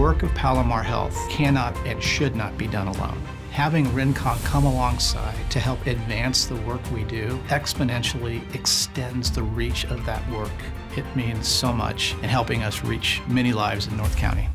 work of Palomar Health cannot and should not be done alone. Having Rincon come alongside to help advance the work we do exponentially extends the reach of that work. It means so much in helping us reach many lives in North County.